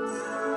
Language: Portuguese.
Música